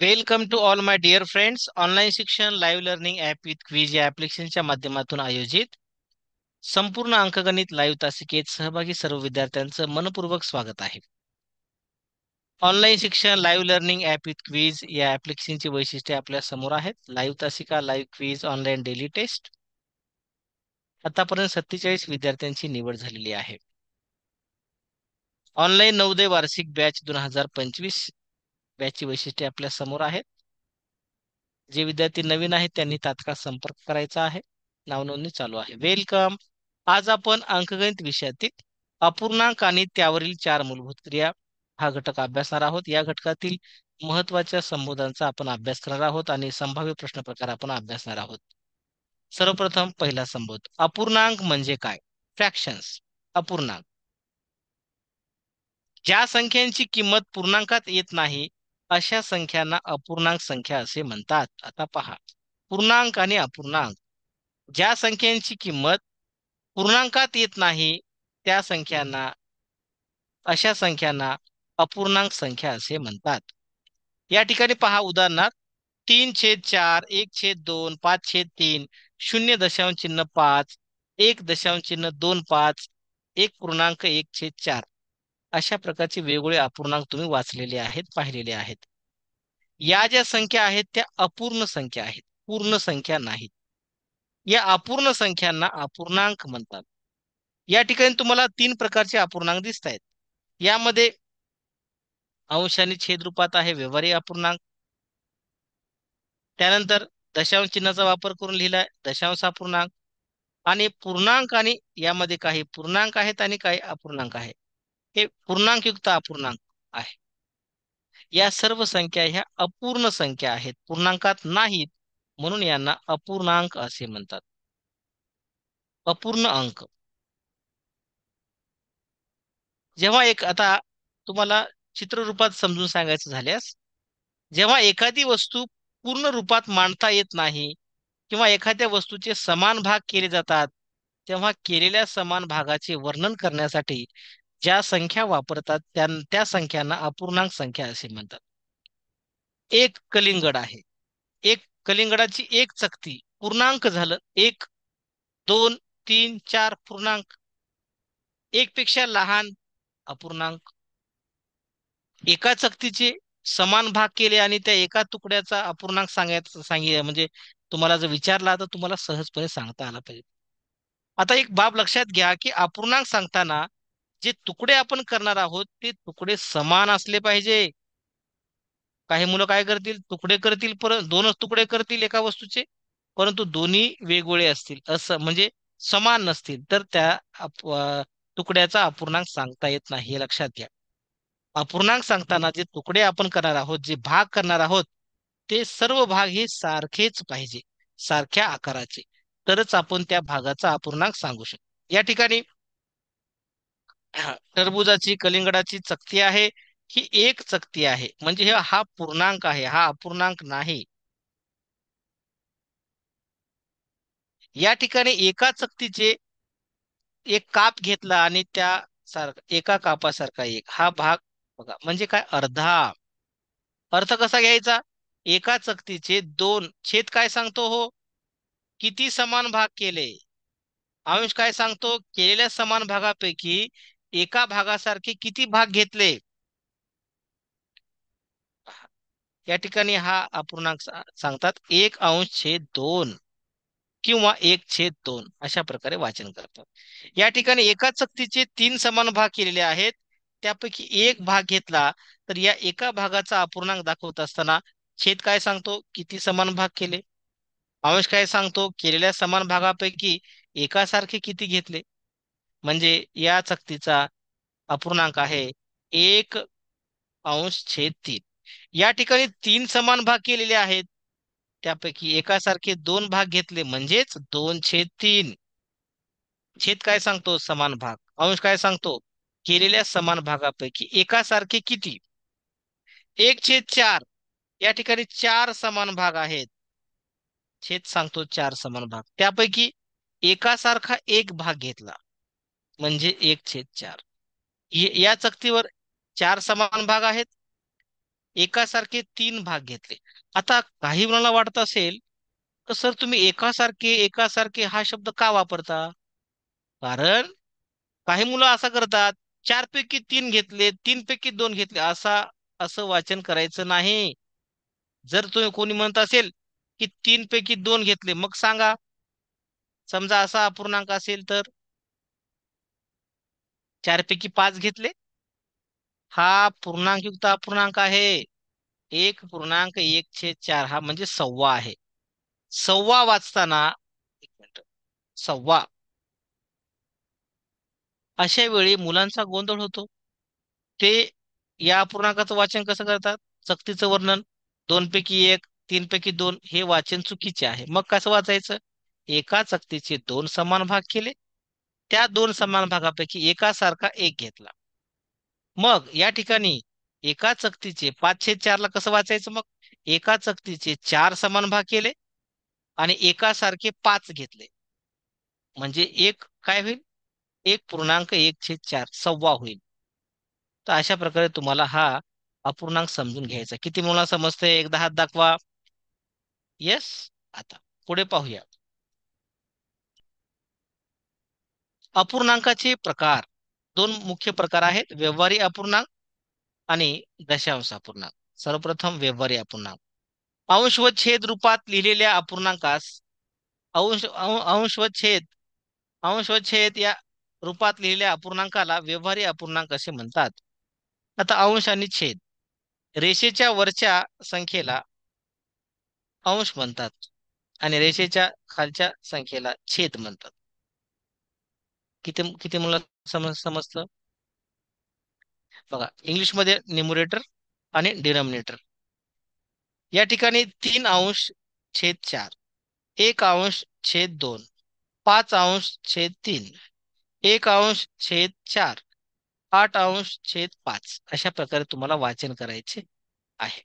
Welcome to all my dear friends online शिक्षण live learning app with quiz या ऍप्लिकेशनच्या माध्यमातून आयोजित संपूर्ण अंकगणित लाईव्ह तासिकेत सहभागी सर्व विद्यार्थ्यांचं मनपूर्वक स्वागत आहे. ऑनलाईन शिक्षण live learning app with quiz या ॲप्लिकेशनची वैशिष्ट्ये आपल्यासमोर आहेत. लाईव्ह तासिका live quiz online daily test आतापर्यंत सत्तेचाळीस विद्यार्थ्यांची निवड झालेली आहे. ऑनलाईन नवोदय वार्षिक बॅच दोन हजार पंचवीस बॅचची वैशिष्ट्ये आपल्यासमोर आहेत. जे विद्यार्थी नवीन आहेत त्यांनी तात्काळ संपर्क करायचा आहे. नावनोंदणी चालू आहे. वेलकम. आज आपण अंकगणित विषयातील अपूर्णांक आणि त्यावरील चार मूलभूत क्रिया हा घटक अभ्यासणार आहोत. या घटकातील महत्त्वाच्या संबोधांचा आपण अभ्यास करणार आहोत आणि संभाव्य प्रश्न प्रकार आपण अभ्यासणार आहोत. सर्वप्रथम पहिला संबोध. अपूर्णांक म्हणजे काय? फ्रॅक्शन्स अपूर्णांक. ज्या संख्यांची किंमत पूर्णांकात येत नाही अशा संख्यांना अपूर्णांक संख्या असे म्हणतात. आता पहा. पूर्णांक आणि अपूर्णांक. ज्या संख्यांची किंमत पूर्णांकात येत नाही त्या संख्यांना अशा संख्यांना अपूर्णांक संख्या असे म्हणतात. या ठिकाणी पहा उदाहरणार्थ तीन छेद चार एक छेद दोन पाच छेद तीन शून्य दशांश चिन्ह पाच एक दशांश चिन्ह दोन पाच एक पूर्णांक एक छेद चार. अशा प्रकारचे वेगवेगळे अपूर्णांक तुम्ही वाचलेले आहेत पाहिलेले आहेत. या ज्या संख्या आहेत त्या अपूर्ण संख्या आहेत. पूर्ण संख्या नाहीत या अपूर्ण संख्यांना अपूर्णांक म्हणतात. या ठिकाणी तुम्हाला तीन प्रकारचे अपूर्णांक दिसत आहेत. यामध्ये अंश आणि छेद रूपात आहे व्यवहारी अपूर्णांक. त्यानंतर दशांश चिन्हाचा वापर करून लिहिलाय दशांश अपूर्णांक. आणि पूर्णांक आणि यामध्ये काही पूर्णांक आहेत आणि काही अपूर्णांक आहे हे पूर्णांकयुक्त अपूर्णांक आहे. या सर्व संख्या ह्या अपूर्ण संख्या आहेत. पूर्णांकात नाहीत म्हणून यांना अपूर्णांक असे म्हणतात. अपूर्ण अंक. जेव्हा एक आता तुम्हाला चित्ररूपात समजून सांगायचं झाल्यास जेव्हा एखादी वस्तू पूर्ण रूपात मांडता येत नाही किंवा एखाद्या वस्तूचे समान भाग केले जातात तेव्हा केलेल्या समान भागाचे वर्णन करण्यासाठी ज्या संख्या वापरतात त्या त्या संख्यांना अपूर्णांक संख्या असे म्हणतात. एक कलिंगड आहे. एक कलिंगडाची एक चकती पूर्णांक झालं एक दोन तीन चार पूर्णांक. एक पेक्षा लहान अपूर्णांक. एका चकतीचे समान भाग केले आणि त्या एका तुकड्याचा अपूर्णांक सांगायचं सांगितलं. म्हणजे तुम्हाला जर विचारला तर तुम्हाला सहजपणे सांगता आला पाहिजे. आता एक बाब लक्षात घ्या की अपूर्णांक सांगताना जे तुकडे आपण करणार आहोत ते तुकडे समान असले पाहिजे. काही मुलं काय करतील? तुकडे करतील परत दोनच तुकडे करतील एका वस्तूचे परंतु दोन्ही वेगवेगळे असतील. असं म्हणजे समान नसतील. तर त्या तुकड्याचा अपूर्णांक सांगता येत नाही हे लक्षात घ्या. अपूर्णांक सांगताना जे तुकडे आपण करणार आहोत जे भाग करणार आहोत ते सर्व भाग हे सारखेच पाहिजे सारख्या आकाराचे. तरच आपण त्या भागाचा अपूर्णांक सांगू शकतो. या ठिकाणी टरबुजाची कलिंगडाची चकती आहे. ही एक चकती आहे. म्हणजे हा पूर्णांक आहे. हा अपूर्णांक नाही. या ठिकाणी एका चकतीचे एक काप घेतला आणि त्या सारखा एका कापासारखा एक. हा भाग बघा. म्हणजे काय? अर्धा. अर्थ कसा घ्यायचा? एका चकतीचे दोन. छेद काय सांगतो हो? किती समान भाग केले? अंश काय सांगतो? केलेल्या समान भागापैकी एका भागासारखे किती भाग घेतले? या ठिकाणी हा अपूर्णांक सांगतात एक अंश छेद दोन किंवा एक छेद दोन अशा प्रकारे वाचन करतात. या ठिकाणी एकाच चकतीचे तीन समान भाग केलेले आहेत. त्यापैकी एक भाग घेतला तर या एका भागाचा अपूर्णांक दाखवत असताना छेद काय सांगतो? किती समान भाग केले? अंश काय सांगतो? केलेल्या समान भागापैकी एकासारखे किती घेतले? म्हणजे या चकतीचा अपूर्णांक आहे एक अंश छेद तीन. या ठिकाणी तीन समान भाग केलेले आहेत. त्यापैकी एकासारखे दोन भाग घेतले म्हणजेच दोन छेद तीन. छेद काय सांगतो? समान भाग. अंश काय सांगतो? केलेल्या समान भागापैकी एकासारखे किती? एक छेद चार. या ठिकाणी चार समान भाग आहेत. छेद सांगतो चार समान भाग. त्यापैकी एकासारखा एक भाग घेतला. म्हणजे एक छेद चार. या चकतीवर चार समान भाग आहेत. एकासारखे तीन भाग घेतले. आता काही मुलांना वाटत असेल तर सर तुम्ही एकासारखे एकासारखे हा शब्द का वापरता? कारण काही मुलं असं करतात चार पैकी तीन घेतले तीन पैकी दोन घेतले असा असं वाचन करायचं नाही. जर तुम्ही कोणी म्हणत असेल की तीन पैकी दोन घेतले मग सांगा. समजा असा अपूर्णांक असेल तर? चार पैकी पाच घेतले. हा पूर्णांक युक्त अपूर्णांक आहे. एक पूर्णांक एक छेद चार हा म्हणजे सव्वा आहे. सव्वा वाचताना एक मिनिट सव्वा. अशा वेळी मुलांचा गोंधळ होतो. ते या अपूर्णांकाचं वाचन कसं करतात? चकतीचं वर्णन दोन पैकी एक तीन पैकी दोन हे वाचन चुकीचे आहे. मग कसं वाचायचं? एका चकतीचे दोन समान भाग केले. त्या दोन समान भागापैकी एकासारखा एक घेतला. मग या ठिकाणी एका चकतीचे पाचशे चारला कसं वाचायचं मग? एका चकतीचे चार समान भाग केले आणि एकासारखे पाच घेतले. म्हणजे एक काय होईल? एक पूर्णांक एक छेद चार सव्वा होईल. तर अशा प्रकारे तुम्हाला हा अपूर्णांक समजून घ्यायचा. किती मुलांना समजतंय? एकदा हात दाखवा. येस आता पुढे पाहूया. अपूर्णांकाचे प्रकार. दोन मुख्य प्रकार आहेत. व्यवहारी अपूर्णांक आणि दशांश अपूर्णांक. सर्वप्रथम व्यवहारी अपूर्णांक. अंश व छेद रूपात लिहिलेल्या अपूर्णांकास अंश अंश व छेद अंश व छेद या रूपात लिहिलेल्या अपूर्णांकाला व्यवहारी अपूर्णांक असे म्हणतात. आता अंश आणि छेद. रेषेच्या वरच्या संख्येला अंश म्हणतात आणि रेषेच्या खालच्या संख्येला छेद म्हणतात. किती किती मुला समज समजतं? बघा इंग्लिशमध्ये न्युमरेटर आणि डिनॉमिनेटर या ठिकाणी तीन अंश छेद चार एक अंश छेद दोन पाच अंश छेद तीन एक अंश छेद चार आठ अंश छेद पाच अशा प्रकारे तुम्हाला वाचन करायचे आहे.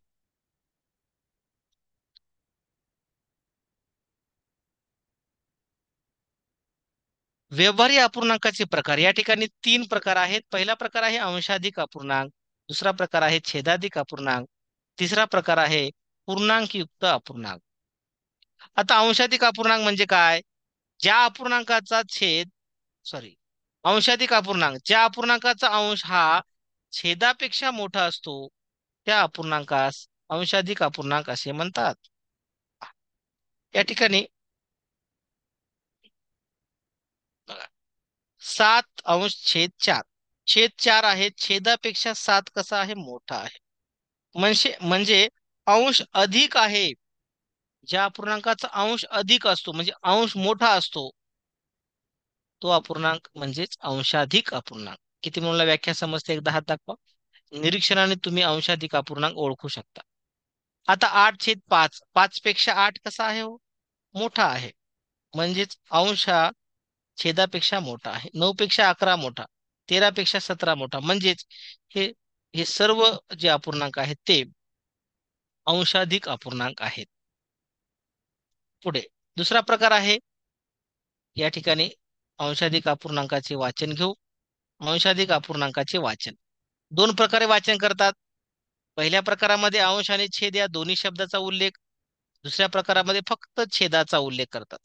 व्यवहारी अपूर्णांकाचे प्रकार. या ठिकाणी तीन प्रकार आहेत. पहिला प्रकार आहे अंशाधिक अपूर्णांक. दुसरा प्रकार आहे छेदाधिक अपूर्णांक. तिसरा प्रकार आहे पूर्णांकयुक्त अपूर्णांक. आता अंशाधिक अपूर्णांक म्हणजे काय? ज्या अपूर्णांकाचा छेद सॉरी अंशाधिक अपूर्णांक. ज्या अपूर्णांकाचा अंश हा छेदापेक्षा मोठा असतो त्या अपूर्णांकास अंशाधिक अपूर्णांक असे म्हणतात. या ठिकाणी सात अंश छेद चार. छेद चार आहे छेदापेक्षा सात कसा आहे? मोठा आहे. म्हणजे म्हणजे अंश अधिक आहे. ज्या अपूर्णांकाचा अंश अधिक असतो म्हणजे अंश मोठा असतो तो अपूर्णांक म्हणजेच अंशाधिक अपूर्णांक. किती मुलांना व्याख्या समजते एकदा हात दाखवा. निरीक्षणाने तुम्ही अंशाधिक अपूर्णांक ओळखू शकता. आता आठ छेद पाच. पाच पेक्षा आठ कसा आहे हो? मोठा आहे. म्हणजेच अंश हा छेदापेक्षा मोठा आहे. नऊ पेक्षा अकरा मोठा तेरापेक्षा सतरा मोठा. म्हणजेच हे हे सर्व जे अपूर्णांक आहेत ते अंशाधिक अपूर्णांक आहेत. पुढे दुसरा प्रकार आहे. या ठिकाणी अंशाधिक अपूर्णांकाचे वाचन घेऊ. अंशाधिक अपूर्णांकाचे वाचन. दोन प्रकारे वाचन करतात. पहिल्या प्रकारामध्ये अंश आणि छेद या दोन्ही शब्दाचा उल्लेख. दुसऱ्या प्रकारामध्ये फक्त छेदाचा उल्लेख करतात.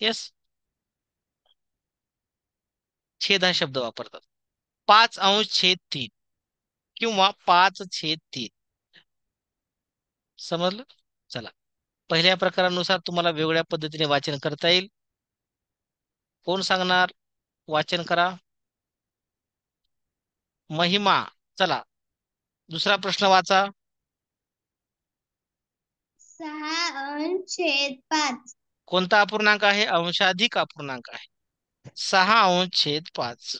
येस छेद हा शब्द वापरतात. पाच अंश छेद तीन किंवा पाच छेद तीन. समजलं? चला. पहिल्या प्रकारानुसार तुम्हाला वेगळ्या पद्धतीने वाचन करता येईल. कोण सांगणार? वाचन करा. महिमा. चला. दुसरा प्रश्न वाचा. सहा अंश छेद पाच. कोणता अपूर्णांक आहे? अंशाधिक अपूर्णांक आहे. सहा अंश छेद पाच.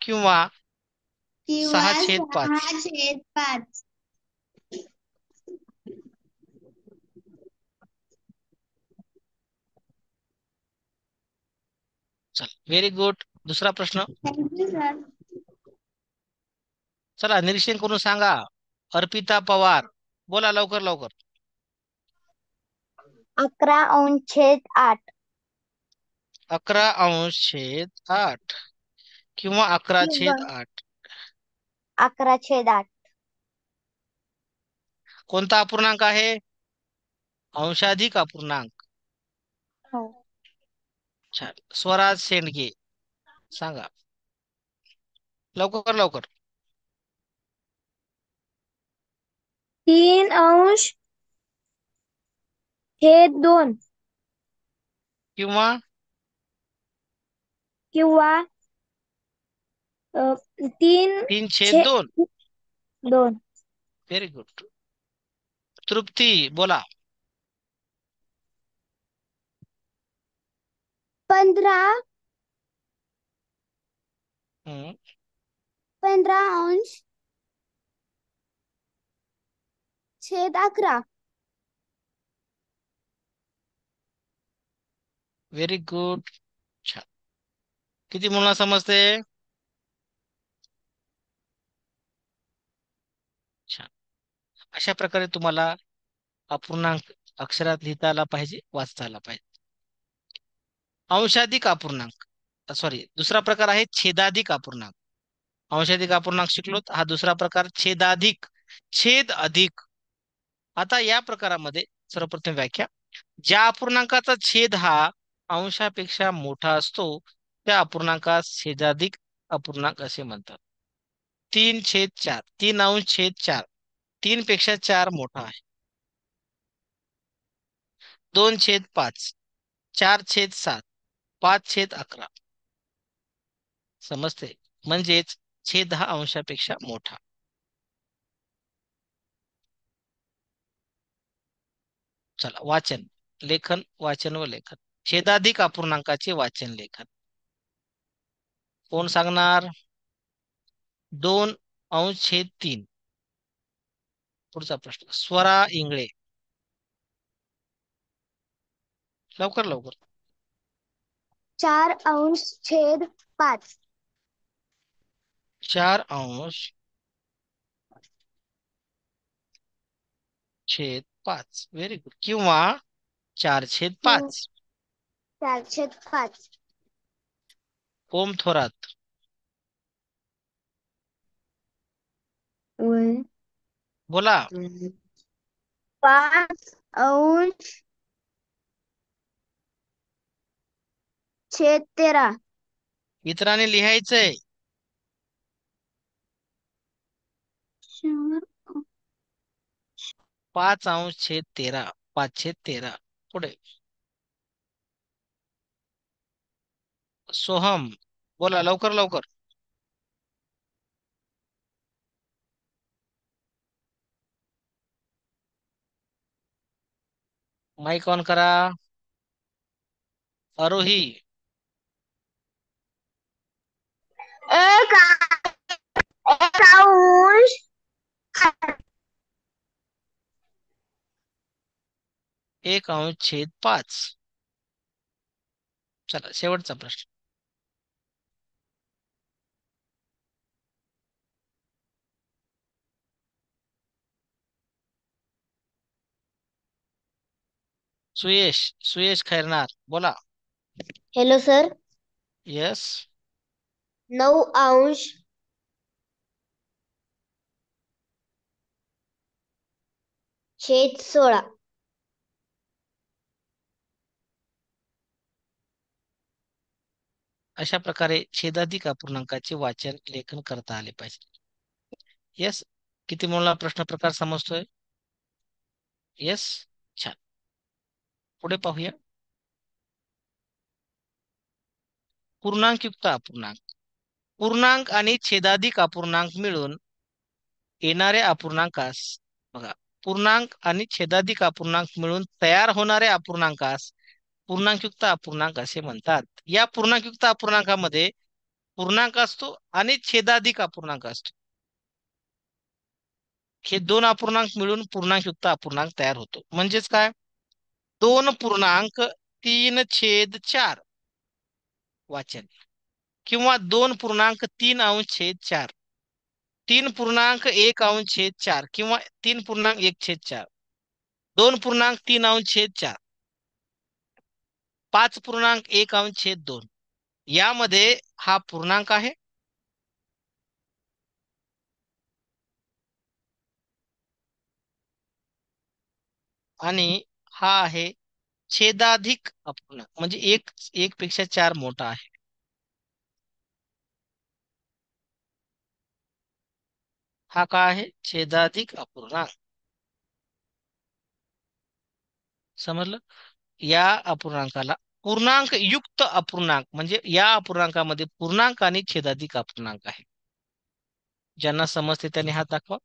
किंवा सहा छेद पाच. छेद पाच. चल व्हेरी गुड दुसरा प्रश्न. थँक्यू सर चला निरीक्षण करून सांगा. अर्पिता पवार बोला लवकर लवकर. अकरा अंश छेद आठ. अकरा अंश छेद आठ किंवा अकरा छेद आठ. अकरा छेद आठ. कोणता अपूर्णांक आहे? अंशाधिक अपूर्णांक. हो. छान. स्वराज शेंडगे सांगा. लवकर लवकर. तीन अंश छेद दोन. किंवा किंवा अ, तीन तीन छेद छे- दोन. दोन. व्हेरी गुड तृप्ती बोला. पंधरा. हम्म. पंधरा अंश. छेद अकरा. व्हेरी गुड किती मुलांना समजते? छान. अशा प्रकारे तुम्हाला अपूर्णांक अक्षरात लिहिता आला पाहिजे वाचता आला पाहिजे. अंशाधिक अपूर्णांक. सॉरी दुसरा प्रकार आहे छेदाधिक अपूर्णांक. अंशाधिक अपूर्णांक शिकलोत हा दुसरा प्रकार छेदाधिक छेद अधिक. आता या प्रकारामध्ये सर्वप्रथम व्याख्या. ज्या अपूर्णांकाचा छेद हा अंशापेक्षा मोठा असतो त्या अपूर्णांकास छेदाधिक अपूर्णांक असे म्हणतात. तीन छेद चार तीन अंश छेद चार तीन पेक्षा चार मोठा आहे. दोन छेद पाच चार छेद सात पाच छेद अकरा. समजते म्हणजेच छेद हा अंशापेक्षा मोठा. चला वाचन. लेखन वाचन व लेखन. छेदाधिक अपूर्णांकाचे वाचन लेखन. कोण सांगणार? दोन अंश छेद तीन. पुढचा प्रश्न. स्वरा इंगळे. लवकर लवकर. चार अंश छेद पाच. चार अंश छेद पाच. व्हेरी गुड किंवा चार छेद पाच. चार छेद पाच. ओम थोरात. बोला. पाच अंश छेद तेरा. इतरांनी लिहायचंय. पाच अंश छेद तेरा पाच छेद तेरा. पुढे. सोहम. बोला लवकर लवकर. माईक ऑन करा. आरोही एक एक अंश एक अंश छेद पाच. चला शेवटचा प्रश्न. सुयश सुयश खैरनार बोला. हॅलो सर यस नऊ अंश. छेद सोळा. अशा प्रकारे छेदाधिक अपूर्णांकाचे वाचन लेखन करता आले पाहिजे. यस किती मुलांना प्रश्न प्रकार समजतोय? यस पुढे पाहूया. पूर्णांकयुक्त अपूर्णांक. पूर्णांक आणि छेदाधिक अपूर्णांक मिळून येणाऱ्या अपूर्णांकास बघा पूर्णांक आणि छेदाधिक अपूर्णांक मिळून तयार होणाऱ्या अपूर्णांकास पूर्णांकयुक्त अपूर्णांक असे म्हणतात. या पूर्णांकयुक्त अपूर्णांकामध्ये पूर्णांक असतो आणि छेदाधिक अपूर्णांक असतो. हे दोन अपूर्णांक मिळून पूर्णांकयुक्त अपूर्णांक तयार होतो. म्हणजेच काय? दोन पूर्णांक तीन छेद चार. वाचन. किंवा दोन पूर्णांक तीन अंश छेद चार. तीन पूर्णांक एक अंश छेद चार किंवा तीन पूर्णांक एक छेद चार. दोन पूर्णांक तीन अंश छेद चार. पाच पूर्णांक एक अंश छेद दोन. यामध्ये हा पूर्णांक आहे. आणि हा आहे छेदाधिक अपूर्णांक एक एक पेक्षा चार मोठा आहे. हा काय आहे? छेदाधिक अपूर्णांक समजलं? या अपूर्णांकाला पूर्णांक युक्त अपूर्णांक, म्हणजे या अपूर्णांकामध्ये पूर्णांक आणि छेदाधिक अपूर्णांक आहे. ज्यांना समजते त्यांनी हात दाखवा.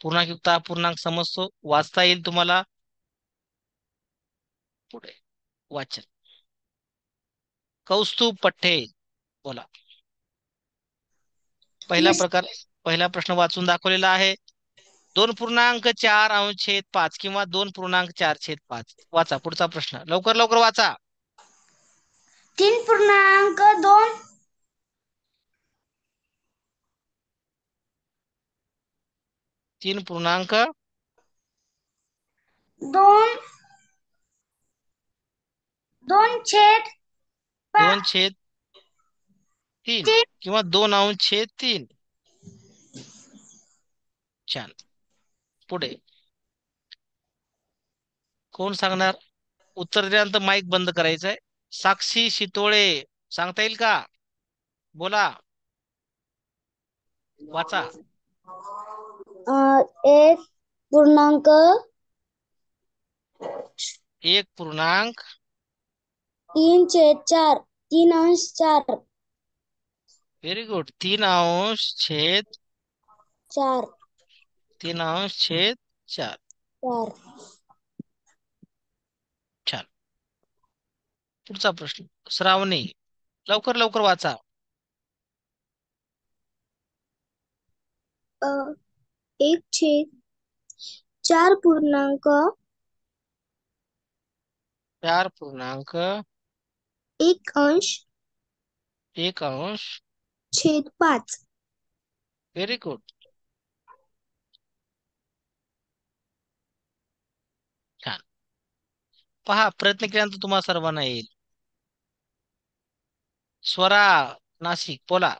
पूर्णांक युक्त अपूर्णांक समजतो. वाचता येईल तुम्हाला. पुढे. वाचन. कौस्तुभ पठ्ठे. बोला. पहिला प्रकार पहिला प्रश्न वाचून दाखवलेला आहे. दोन पूर्णांक चार अंश छेद पाच किंवा दोन पूर्णांक चार छेद पाच. वाचा. पुढचा प्रश्न. लवकर लवकर वाचा. तीन पूर्णांक दोन. तीन पूर्णांक? दोन. दोन छेद दोन छेद तीन. किंवा दोन अंश छेद तीन. छान. पुढे. कोण सांगणार? उत्तर दिल्यानंतर माईक बंद करायचंय. साक्षी शितोळे. सांगता येईल का? बोला. वाचा. एक पूर्णांक. एक पूर्णांक. तीन छेद चार तीन अंश चार. व्हेरी गुड तीन अंश छेद चार. तीन अंश छेद चार. चार. छान पुढचा प्रश्न. श्रावणी. लवकर लवकर वाचा. एक छेद चार पूर्णांक चार पूर्णांक एक अंश एक अंश. छेद पाच. व्हेरी गुड छान. पहा प्रयत्न केल्यानंतर तुम्हाला सर्वांना येईल. स्वरा नाशिक बोला.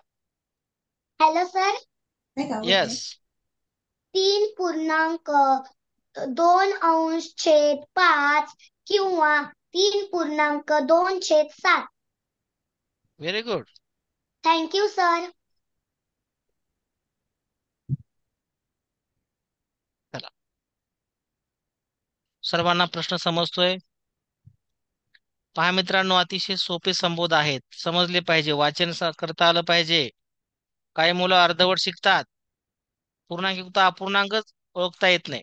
हॅलो सर येस तीन पूर्णांक दोन अंश छेद पाच किंवा तीन पूर्णांक दोन छेद सात. व्हेरी गुड थँक्यू सर सर्वांना प्रश्न समजतोय? पहा मित्रांनो अतिशय सोपे संबोध आहेत. समजले पाहिजे वाचन करता आलं पाहिजे. काही मुलं अर्धवट शिकतात. पूर्णांकयुक्त अपूर्णांकच ओळखता येत नाही.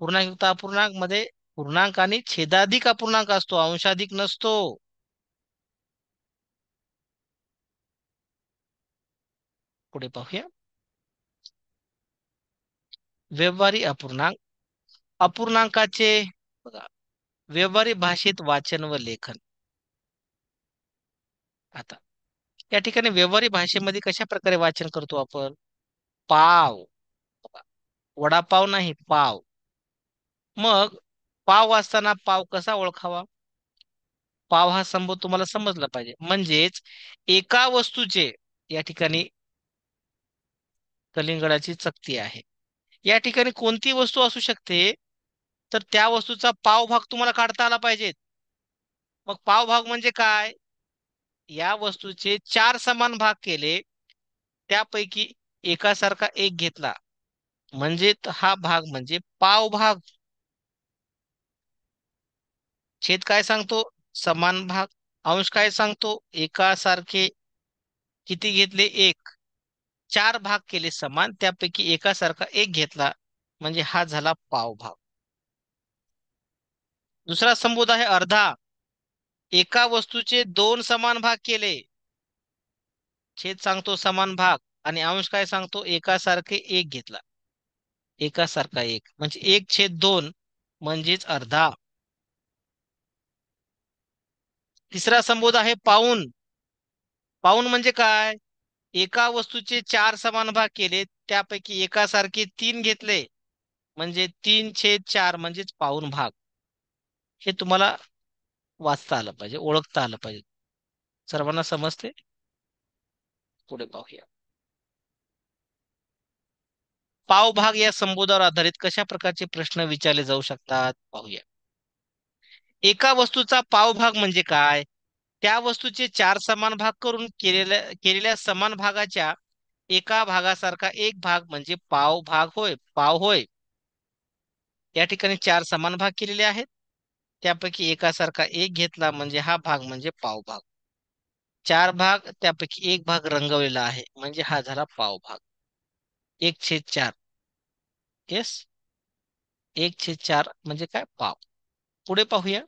पूर्णांकयुक्त अपूर्णांकमध्ये पूर्णांक आणि छेदाधिक अपूर्णांक असतो अंशाधिक नसतो. पुढे पाहूया. व्यवहारी अपूर्णांक अपूर्णांकाचे बघा व्यवहारी भाषेत वाचन व लेखन. आता या ठिकाणी व्यवहारी भाषेमध्ये कशा प्रकारे वाचन करतो आपण? पाव. वडापाव नाही पाव. मग पाव वाचताना पाव कसा ओळखावा? पाव हा संबोध तुम्हाला समजला पाहिजे. म्हणजेच एका वस्तूचे या ठिकाणी कलिंगडाची चकती आहे. या ठिकाणी कोणती वस्तू असू शकते? तर त्या वस्तूचा पाव भाग तुम्हाला काढता आला पाहिजे मग पाव भाग म्हणजे काय? या वस्तूचे चार समान भाग केले. त्यापैकी एकासारखा एक घेतला. म्हणजे हा भाग म्हणजे पाव भाग. छेद काय सांगतो? समान भाग. अंश काय सांगतो? एकासारखे किती घेतले? एक. चार भाग केले समान त्यापैकी एकासारखा एक घेतला. म्हणजे हा झाला पाव भाग. दुसरा संबोध आहे अर्धा. एका वस्तूचे दोन समान भाग केले. छेद सांगतो समान भाग. आणि अंश काय सांगतो? एकासारखे एक घेतला. एकासारखा एक. म्हणजे एक छेद दोन म्हणजेच अर्धा. तिसरा संबोध आहे पाऊन. पाऊन म्हणजे काय? एका वस्तूचे चार समान भाग केले. त्यापैकी एकासारखे तीन घेतले. म्हणजे तीन छेद चार म्हणजेच पाऊन भाग. हे तुम्हाला वाचता आलं पाहिजे ओळखता आलं पाहिजे. सर्वांना समजते? पुढे पाहूया. पावभाग या संबोधावर आधारित कशा प्रकारचे प्रश्न विचारले जाऊ शकतात? पाहूया. एका वस्तूचा पावभाग म्हणजे काय? त्या वस्तूचे चार समान भाग करून केलेल्या केलेल्या समान भागाच्या एका भागासारखा एक भाग म्हणजे पाव भाग होय पाव होय. या ठिकाणी चार समान भाग केलेले आहेत. त्यापैकी एकासारखा एक घेतला म्हणजे हा भाग म्हणजे पाव भाग चार भाग त्यापैकी एक भाग रंगवलेला आहे म्हणजे हा झाला पाव भाग एक छेद चार. येस एक छे चार म्हणजे काय? पाव. पुढे पाहूया.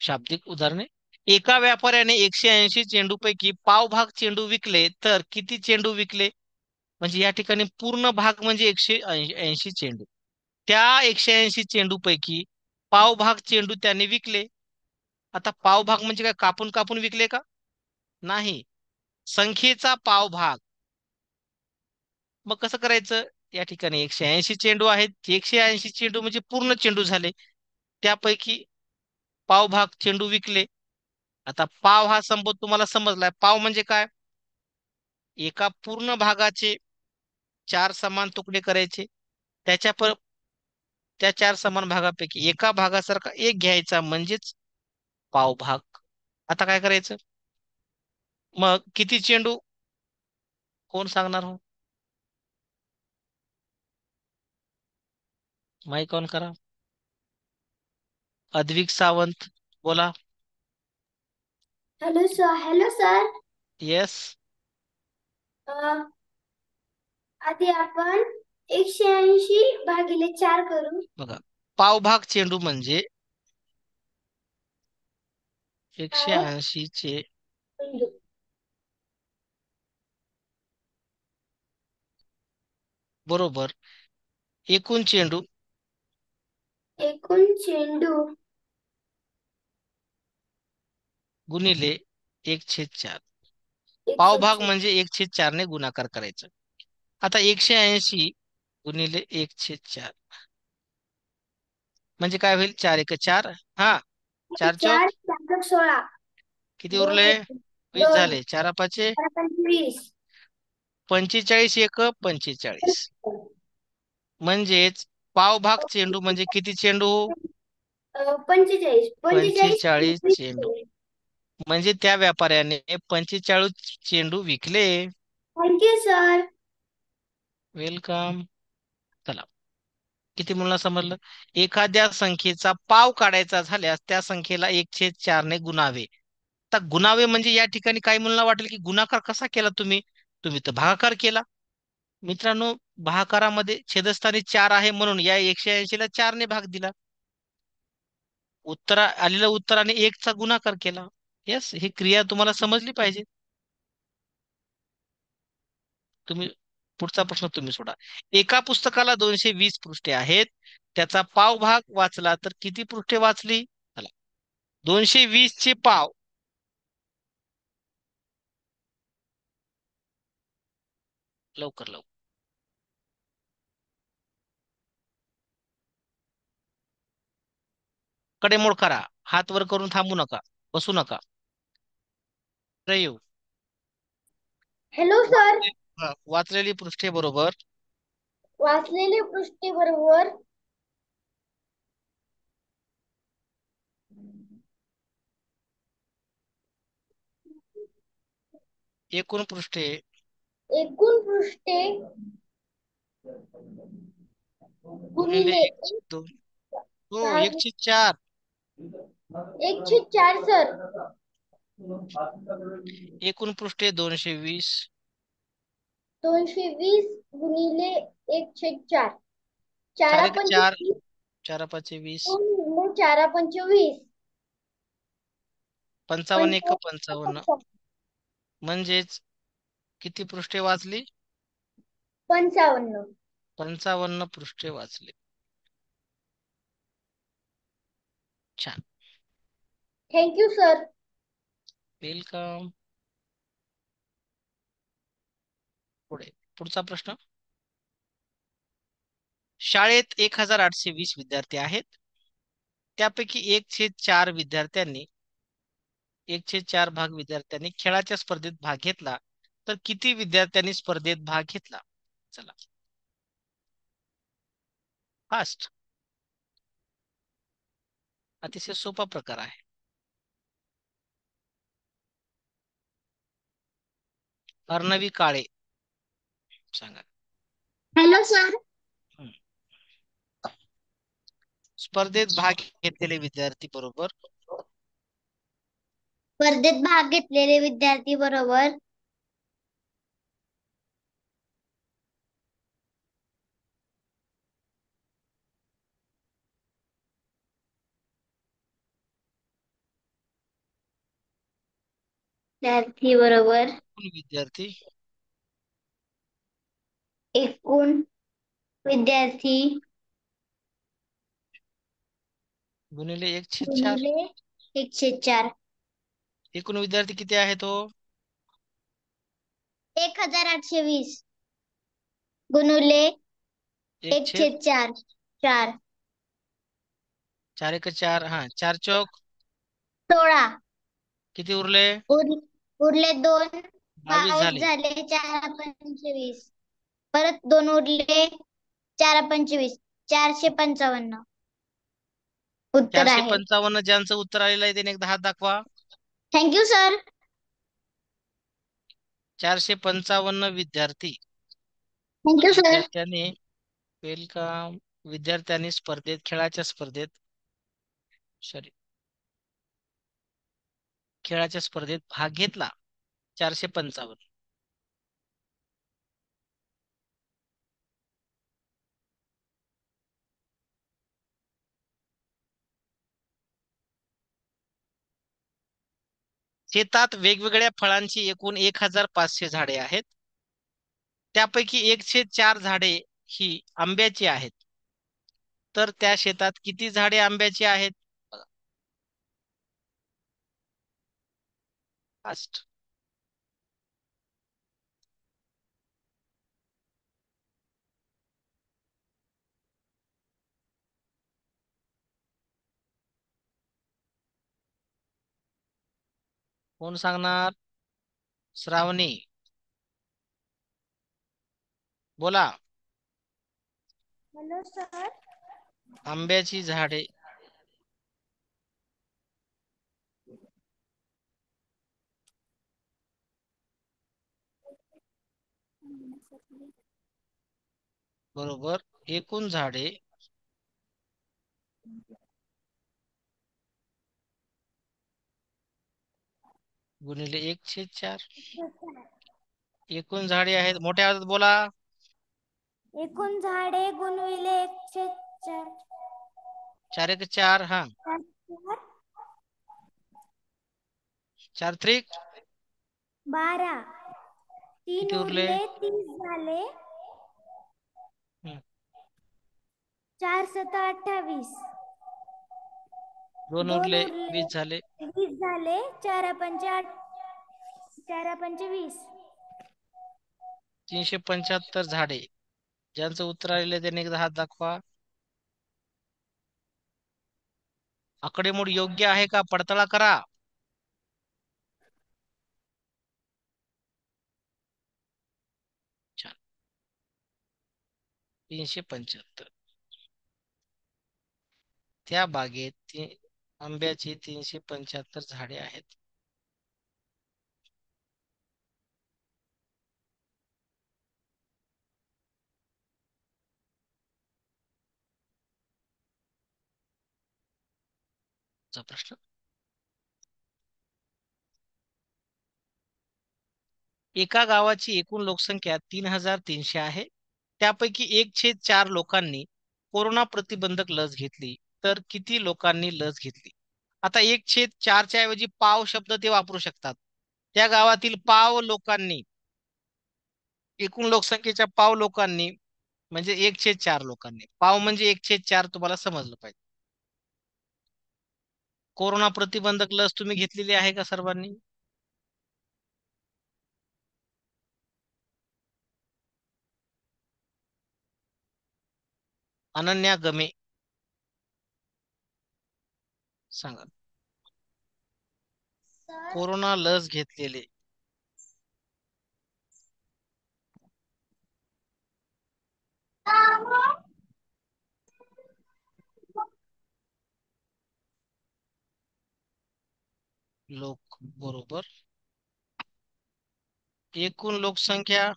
शाब्दिक उदाहरणे. एका व्यापाऱ्याने एकशे ऐंशी चेंडूपैकी पाव भाग चेंडू विकले तर किती चेंडू विकले? म्हणजे या ठिकाणी पूर्ण भाग म्हणजे एकशे ऐंशी चेंडू. त्या एकशे ऐंशी चेंडू पैकी पाव भाग चेंडू त्याने विकले. आता पाव भाग म्हणजे काय? कापून कापून विकले का? नाही. संख्येचा पाव भाग. मग कसं करायचं? या ठिकाणी एकशे ऐंशी चेंडू आहेत. एकशे ऐंशी चेंडू म्हणजे पूर्ण चेंडू झाले. त्यापैकी पाव भाग चेंडू विकले. आता पाव हा संबोध तुम्हाला समजलाय. पाव म्हणजे काय? एका पूर्ण भागाचे चार समान तुकडे करायचे. त्याच्या पर त्या चार समान भागापैकी एका भागासारखा एक घ्यायचा म्हणजेच पाव भाग. आता काय करायचं? मग किती चेंडू? कोण सांगणार हो? माईक ऑन करा. अद्विक सावंत बोला. Hello sir hello sir yes आधी आपण एकशे ऐंशी भागिले चार करू. बघा पावभाग चेंडू म्हणजे एकशे ऐंशी चे चेंडू. बरोबर. एकूण चेंडू? एकूण चेंडू. गुणिले एक छेद चार. पावभाग चार. म्हणजे एक छेद चारने गुणाकार करायचं. आता एकशे ऐंशी गुणिले एक छेद चार. म्हणजे काय होईल? चार एक चार. हा. चार चार चौक चार सोळा. किती उरले? वीस. झाले. चार पाचे चार पंचवीस पंचेचाळीस एक पंचेचाळीस. म्हणजेच पावभाग चेंडू म्हणजे किती चेंडू? पंचेचाळीस. पंचेचाळीस चेंडू. म्हणजे त्या व्यापाऱ्याने पंचेचाळीस चेंडू विकले. Thank you sir welcome. चला. किती मुलांना समजलं? एखाद्या संख्येचा पाव काढायचा झाल्यास त्या संख्येला एक छेद चारने गुणावे. आता गुणावे म्हणजे या ठिकाणी काही मुलांना वाटेल की गुणाकार कसा केला तुम्ही? तुम्ही तर भागाकार केला. मित्रांनो भागाकारामध्ये छेदस्थानी चार आहे म्हणून या एकशे ऐंशीला चारने भाग दिला. उत्तरा आलेल्या उत्तराने एकचा गुणाकार केला. यस ही क्रिया तुम्हाला समजली पाहिजे. तुम्ही पुढचा प्रश्न तुम्ही सोडा. एका पुस्तकाला दोनशे वीस पृष्ठे आहेत. त्याचा पाव भाग वाचला तर किती पृष्ठे वाचली? चला. दोनशे वीस चे पाव लवकर लवकर. कडेमोड करा. हात वर करून थांबू नका. बसू नका. हॅलो सर वाचलेली पृष्ठे बरोबर. वाचलेले पृष्ठे बरोबर. एकूण पृष्ठे एकूण पृष्ठे गुणिले एक हो एकशे चार. एकशे चार सर. एकूण पृष्ठे दोनशे वीस. दोनशे वीस गुणिले एकशे चार. चार चारा एक चार. पंचवीस. चार पाचशे वीस चारा पंचवीस. पंचावन्न एक पंचावन्न. म्हणजेच किती पृष्ठे वाचली? पंचावन्न. पंचावन्न पृष्ठे वाचले. छान. थँक्यू सर वेलकम पुढे पुढचा प्रश्न. शाळेत एक हजार आठशे वीस विद्यार्थी आहेत. त्यापैकी एक छेद चार विद्यार्थ्यांनी एकशे चार भाग विद्यार्थ्यांनी खेळाच्या स्पर्धेत भाग घेतला. तर किती विद्यार्थ्यांनी स्पर्धेत भाग घेतला? चला. फास्ट अतिशय सोपा प्रकार आहे. अर्णवी काळे. सांगा. Hello sir. स्पर्धेत भाग घेतलेले विद्यार्थी बरोबर? स्पर्धेत भाग घेतलेले विद्यार्थी बरोबर. विद्यार्थी बरोबर. विद्यार्थी? एकूण विद्यार्थी. गुणिले एकशे चार. गुणिले एकशे चार. एकूण विद्यार्थी किती आहेत हो एक हज़ार आठशे वीस. गुणिले एकशे एकशे चार. चार. चार एक चार हा चार चौक. सोळा. किती उरले? उर- उरले दोन. बावीस बावीस झाले. झाले चार पंचवीस. परत दोन उरले चार पंचवीस. चारशे पंचावन्न. उत्तर चारशे आहे. पंचावन्न ज्यांचं उत्तर आलेलं आहे त्याने एकदा हात दाखवा. थँक्यू सर चारशे पंचावन्न विद्यार्थी. थँक्यू सर विद्यार्थ्यांनी वेलकम विद्यार्थ्यांनी स्पर्धेत खेळाच्या स्पर्धेत. सॉरी खेळाच्या स्पर्धेत भाग घेतला. चारशे पंचावन्न. शेतात वेगवेगळ्या फळांची एकूण एक हजार पाचशे झाडे आहेत. त्यापैकी एकशे चार झाडे ही आंब्याची आहेत. तर त्या शेतात किती झाडे आंब्याची आहेत? फास्ट कोण सांगणार? श्रावणी. बोला. Hello sir. आंब्याची झाडे. बरोबर. एकूण झाडे गुणिले एकशे चार. एकूण झाडे आहेत. मोठ्या आवाजात बोला. एकूण झाडे गुणविले एकशे चार. चार एक चार हा. चार त्रिक. बारा. तीन उरले? उरले तीस झाले हम्म. चार सता अठ्ठावीस. दोन उरले उरले. वीस झाले. वीस झाले चार पंचे आठ चार पंचे वीस. तीनशे पंच्याहत्तर झाडे. ज्यांचं उत्तर आलेलं आहे त्यांनी एकदा हात दाखवा. आकडेमोड योग्य आहे का? पडताळा करा. छान. तीनशे पंच्याहत्तर. त्या बागेत ती आंब्याची तीनशे पंच्याहत्तर झाडे आहेत. प्रश्न? एका गावाची एकूण लोकसंख्या तीन हजार तीनशे आहे. त्यापैकी एक छेद चार लोकांनी कोरोना प्रतिबंधक लस घेतली. तर किती लोकांनी लस घेतली? आता एक छेद चारच्या ऐवजी पाव शब्द ते वापरू शकतात. त्या गावातील पाव लोकांनी एकूण लोकसंख्येच्या पाव लोकांनी म्हणजे एक छेद चार लोकांनी. पाव म्हणजे एक छेद चार तुम्हाला समजलं पाहिजे. कोरोना प्रतिबंधक लस तुम्ही घेतलेली आहे का सर्वांनी? अनन्या गमे सांगा. कोरोना लस घेतलेले. लोक बरोबर. एकूण लोकसंख्या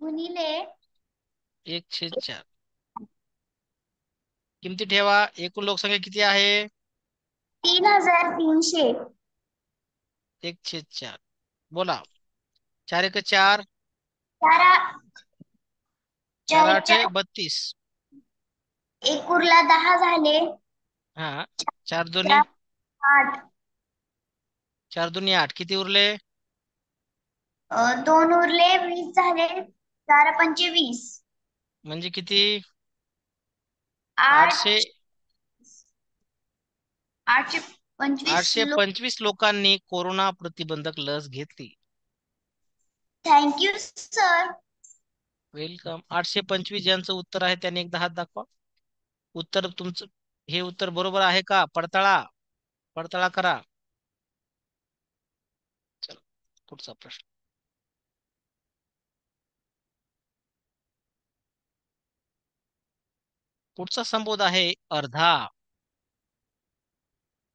गुणिले एक छेद चार. किमती ठेवा? एकूण लोकसंख्या किती आहे? तीन हजार तीनशे. एक छेद चार. बोला. चार एक चार. चार चार चार आठ बत्तीस. एक उरला दहा झाले. हा. चार दोन्ही. आठ. चार दोन्ही आठ. किती उरले? अं, दोन उरले वीस झाले. चार पंचे वीस. म्हणजे किती? आठ आठशे आठशे पंचवीस आठशे पंचवीस लोकांनी कोरोना प्रतिबंधक लस घेतली. थँक्यू सर वेलकम आठशे पंचवीस ज्यांचं उत्तर आहे त्यांनी एकदा हात दाखवा. उत्तर तुमचं हे उत्तर बरोबर आहे का? पडताळा. पडताळा करा. चला पुढचा प्रश्न. पुढचा संबोध आहे? अर्धा.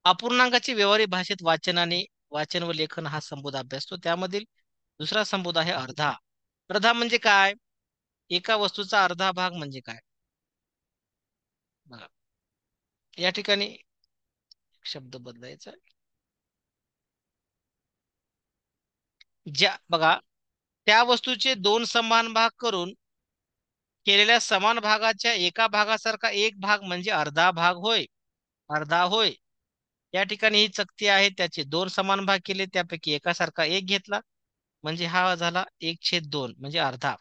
अपूर्णांकाची व्यवहारिक भाषेत वाचनाने वाचन व लेखन हा संबोध अभ्यासतो त्यामधील दुसरा संबोध आहे अर्धा. अर्धा म्हणजे काय? एका वस्तूचा अर्धा भाग म्हणजे काय? बघा. या ठिकाणी शब्द बदलायचा ज्या बघा. त्या वस्तूचे दोन समान भाग करून केलेल्या समान भागाच्या एका भागासारखा एक भाग म्हणजे अर्धा भाग होय. अर्धा होय. या ठिकाणी ही चकती आहे त्याचे दोन समान भाग केले त्यापैकी एकासारखा एक घेतला. म्हणजे हा झाला एक छेद दोन म्हणजे अर्धा.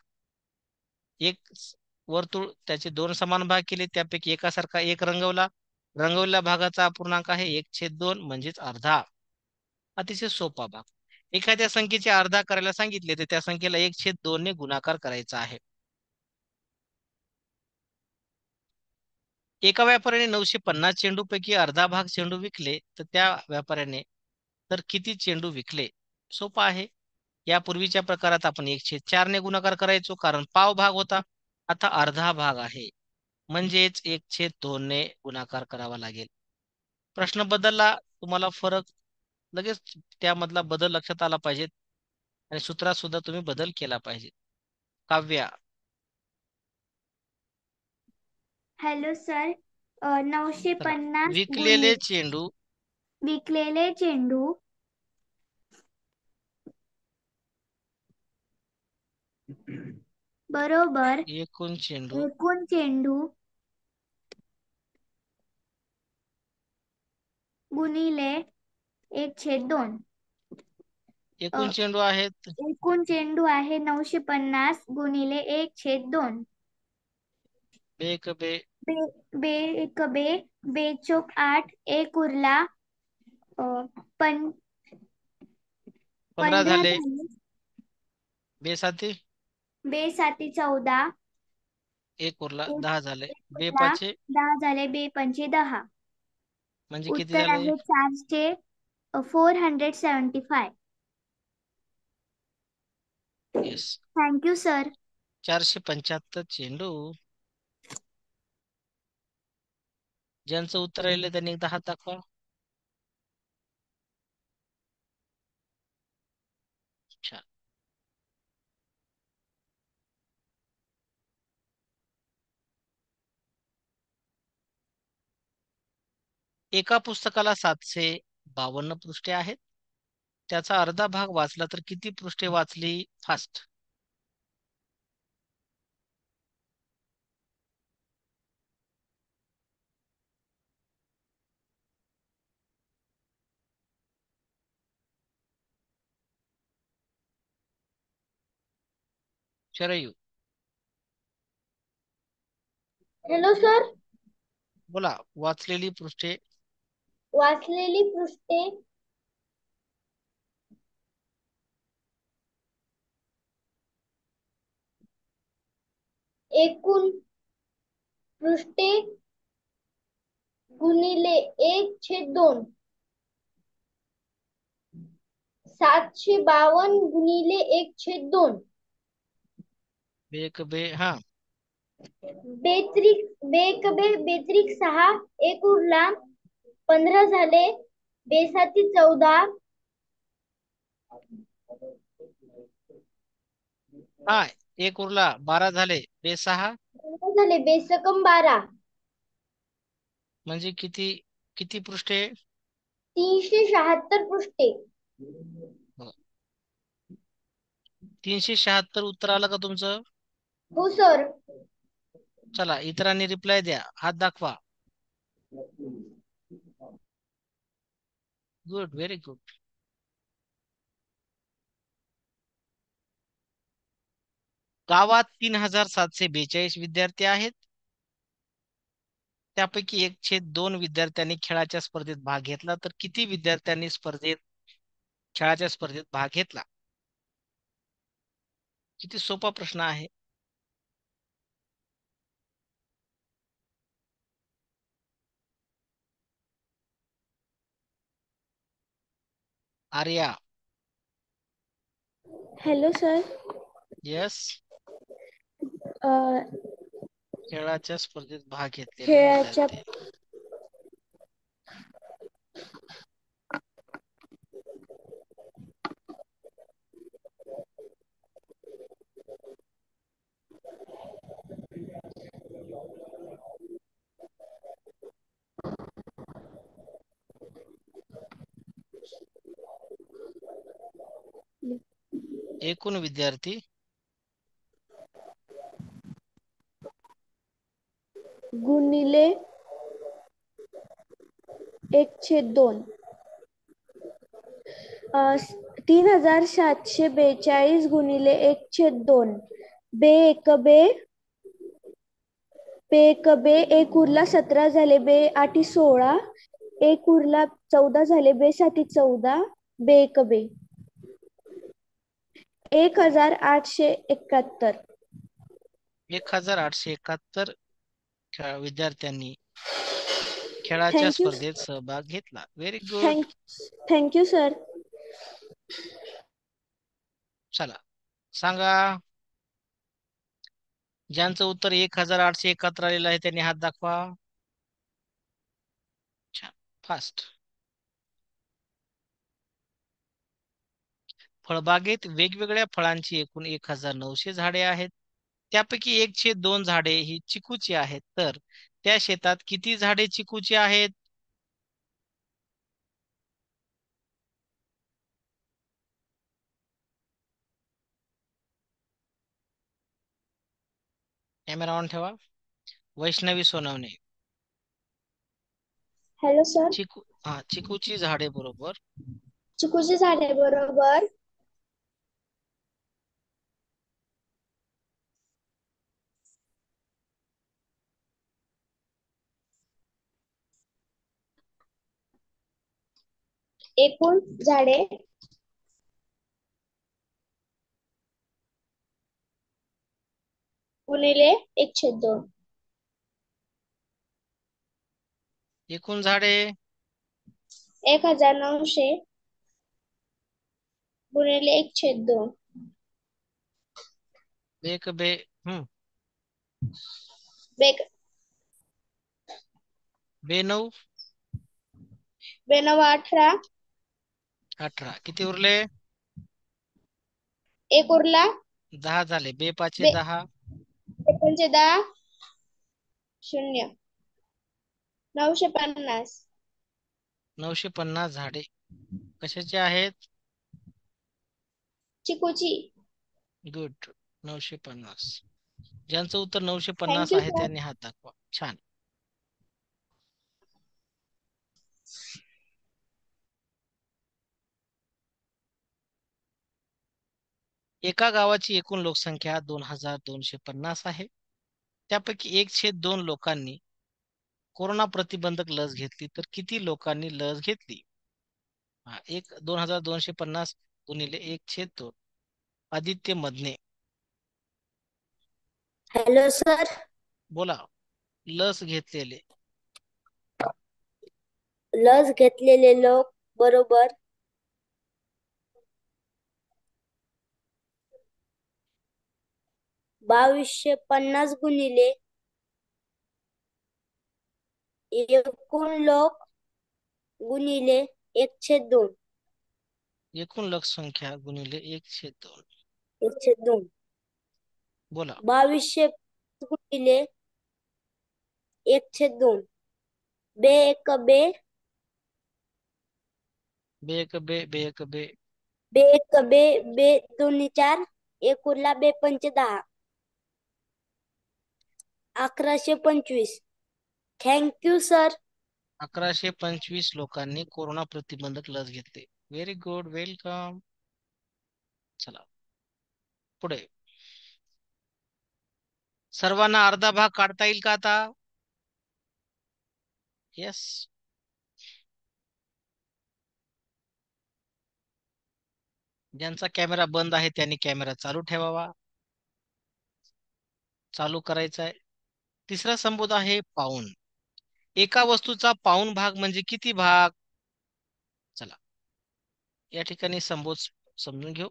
एक वर्तुळ त्याचे दोन समान भाग केले त्यापैकी एकासारखा एक रंगवला. रंगवलेल्या भागाचा अपूर्णांक आहे एक छेद दोन म्हणजेच अर्धा. अतिशय सोपा भाग. एखाद्या संख्येचे अर्धा करायला सांगितले तर त्या संख्येला एक छेद दोन ने गुणाकार करायचा आहे. एका व्यापाऱ्याने नऊशे पन्नास चेंडू पैकी अर्धा भाग चेंडू विकले तर त्या व्यापाऱ्याने तर किती चेंडू विकले? सोपा आहे. यापूर्वीच्या प्रकारात आपण एकशे चारने गुणाकार करायचो कारण पाव भाग होता. आता अर्धा भाग आहे. म्हणजेच एकशे दोनने गुणाकार करावा लागेल. प्रश्न बदलला तुम्हाला फरक लगेच त्यामधला बदल लक्षात आला पाहिजे. आणि सूत्रात सुद्धा तुम्ही बदल केला पाहिजे. काव्या हॅलो सर नऊशे. पन्नास विकलेले चेंडू. विकलेले चेंडू. बरोबर. एकूण चेंडू. एकूण चेंडू. गुणिले एक छेद दोन. एकूण चेंडू आहेत. एकूण चेंडू आहे नऊशे पन्नास गुणिले एक छेद दोन. बेक बे बे बे एक बे बेचोक आठ एक उरला पन पंधरा झाले. झाले. बे साती? बे साती चौदा. एक उरला एक- दहा झाले. बे उरला. पाचे दहा झाले बे पंचे दहा. म्हणजे किती उत्तर झाले? आहे चारशे four hundred seventy five. Yes thank you sir. चारशे पंच्याहत्तर चेंडू. ज्यांचं उत्तर राहिलं त्यांनी एकदा हात दाखवा. छान एका पुस्तकाला सातशे बावन्न पृष्ठे आहेत. त्याचा अर्धा भाग वाचला तर किती पृष्ठे वाचली फास्ट? शरयू. हॅलो सर बोला वाचलेली पृष्ठे. वाचलेली पृष्ठे. एकूण पृष्ठे गुणिले एक छेद दोन. सातशे बावन्न गुणिले एक छेद दोन. बेक बे हा. बेत्रिक बेक बे बेत्रिक सहा एक उरला. पंधरा झाले. बेसाती चौदा. हा एक उरला. बारा झाले. बेसहा झाले. बेसकम बारा. म्हणजे किती किती पृष्ठे? तीनशे शहात्तर पृष्ठे. तीनशे शहात्तर उत्तर आलं का तुमचं? हो सर चला इतरांनी रिप्लाय द्या. हात दाखवा. गुड व्हेरी गुड गावात तीन हजार सातशे बेचाळीस विद्यार्थी आहेत. त्यापैकी एक छेद दोन विद्यार्थ्यांनी खेळाच्या स्पर्धेत भाग घेतला. तर किती विद्यार्थ्यांनी स्पर्धेत खेळाच्या स्पर्धेत भाग घेतला? किती सोपा प्रश्न आहे. आर्या हॅलो सर येस खेळाच्या स्पर्धेत भाग घेतलेले खेळाच्या- विद्यार्थी. एकूण विद्यार्थी? गुणिले एक छेद दोन तीन हजार सातशे बेचाळीस गुणिले एक छेद दोन. बे एक बे बे एक बे एक उरला सतरा झाले बे आठी सोळा एक उरला चौदा झाले बे साठी चौदा बे एक बे. एक हजार आठशे एकाहत्तर. एक हजार आठशे एकाहत्तर खेळ विद्यार्थ्यांनी खेळाच्या Thank you. स्पर्धेत सहभाग घेतला. Very good thank thank you sir चला सांगा. ज्यांचं उत्तर एक हजार आठशे एकाहत्तर आलेलं आहे त्यांनी हात दाखवा. छान. फास्ट फळबागेत वेगवेगळ्या फळांची एकूण एक हजार नऊशे झाडे आहेत. त्यापैकी एक छेद दोन झाडे ही चिकूची आहेत. तर त्या शेतात किती झाडे चिकूची आहेत? कॅमेरा ऑन ठेवा. वैष्णवी सोनवणे. Hello sir. चिकू हा चिकूची झाडे बरोबर. चिकूची झाडे बरोबर. एकूण झाडे गुणिले एक छेद दोन एकूण झाडे एक हजार नऊशे गुणिले एक छेद दोन एक बे हम्म बेक बे नऊ बेनव अठरा अठरा. किती उरले? एक उरला. दहा झाले. बे पाचे बे- दहा. एकोणचे दहा. शून्य. नऊशे पन्नास. नऊशे पन्नास झाडे. कशाचे आहेत? चिकूची. गुड. नऊशे पन्नास. ज्यांचं उत्तर नऊशे पन्नास you, आहे sir. त्यांनी हात दाखवा. छान. एका गावाची एकूण लोकसंख्या दोन हजार दोनशे पन्नास आहे. त्यापैकी एक छेद दोन लोकांनी कोरोना प्रतिबंधक लस घेतली तर किती लोकांनी लस घेतली? हा एक दोन हजार दोनशे पन्नास गुणिले एक छेद दोन. आदित्य मदने. Hello sir. बोला लस घेतलेले. लस घेतलेले लोक बरोबर बावीसशे पन्नास गुणिले एकूण लोक गुणिले एकशे दोन. एकूण लोकसंख्या गुणिले एकशे दोन. एकशे दोन. बोला. बावीसशे गुणिले एकशे दोन. बे एक बे. बे एक बे बे एक बे. बे एक बे बे दोन्ही चार. एक उरला बे पंच दहा अकराशे पंचवीस. थँक्यू सर अकराशे पंचवीस लोकांनी कोरोना प्रतिबंधक लस घेतली. व्हेरी गुड वेलकम चला. पुढे. सर्वांना अर्धा भाग काढता येईल का आता? येस ज्यांचा कॅमेरा बंद आहे त्यांनी कॅमेरा चालू ठेवावा. चालू करायचा आहे तिसरा संबोध आहे पाऊन. एका वस्तूचा पाऊन भाग म्हणजे किती भाग? चला. या ठिकाणी संबोध समजून घेऊ.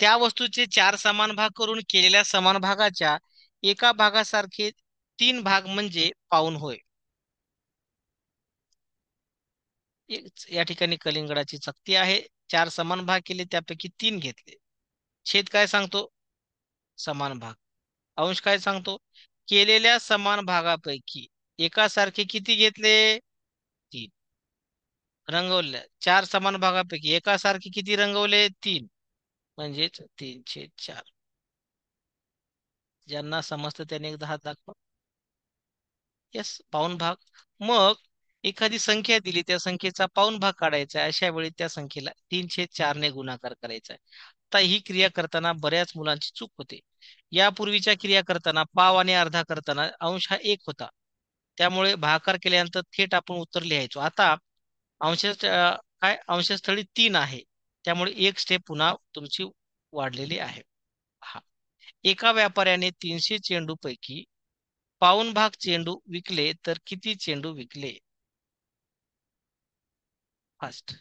त्या वस्तूचे चार समान भाग करून केलेल्या समान भागाच्या एका भागासारखे तीन भाग म्हणजे पाऊन होय. या ठिकाणी कलिंगडाची चकती आहे. चार समान भाग केले त्यापैकी तीन घेतले. छेद काय सांगतो? समान भाग. अंश काय सांगतो? केलेल्या समान भागापैकी एकासारखे किती घेतले? तीन. रंगवल्या. चार समान भागापैकी एकासारखे किती रंगवले? तीन. म्हणजेच तीनशे चार. ज्यांना समजतं त्याने एकदा हात दाखवा. येस पाऊन भाग. मग एखादी संख्या दिली त्या संख्येचा पाऊन भाग काढायचा अशा वेळी त्या संख्येला तीनशे छेद चारने गुणाकार करायचा आहे. आता ही क्रिया करताना बऱ्याच मुलांची चूक होते. यापूर्वीच्या क्रिया करताना पाव आणि अर्धा करताना अंश हा एक होता. त्यामुळे भागाकार केल्यानंतर थेट आपण उत्तर लिहायचो. आता अंश काय? अंशस्थळी तीन आहे. त्यामुळे एक स्टेप पुन्हा तुमची वाढलेली आहे. हा. एका व्यापाऱ्याने तीनशे चेंडू पैकी पाऊन भाग चेंडू विकले तर किती चेंडू विकले? फास्ट